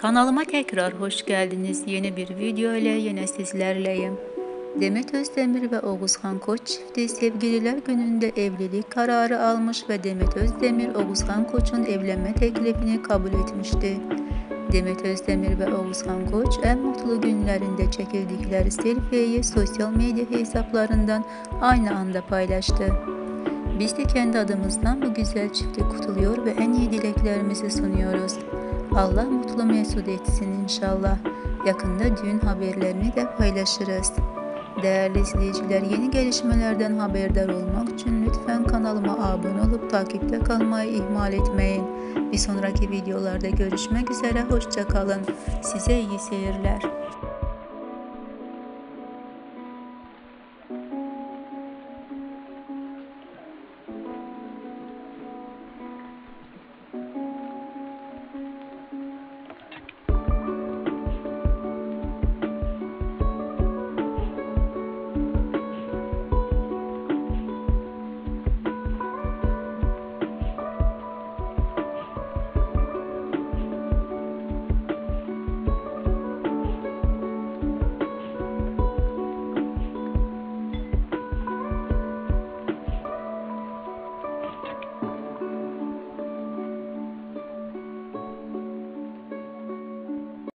Kanalıma tekrar hoş geldiniz. Yeni bir video ile yine sizlerleyim. Demet Özdemir ve Oğuzhan Koç çifti sevgililer gününde evlilik kararı almış ve Demet Özdemir Oğuzhan Koç'un evlenme teklifini kabul etmişti. Demet Özdemir ve Oğuzhan Koç en mutlu günlerinde çekildikleri selfie'yi sosyal medya hesaplarından aynı anda paylaştı. Biz de kendi adımızdan bu güzel çifti kutluyor ve en iyi dileklerimizi sunuyoruz. Allah mutlu mesut etsin inşallah. Yakında düğün haberlerini de paylaşırız. Değerli izleyiciler yeni gelişmelerden haberdar olmak için lütfen kanalıma abone olup takipte kalmayı ihmal etmeyin. Bir sonraki videolarda görüşmek üzere hoşça kalın. Size iyi seyirler.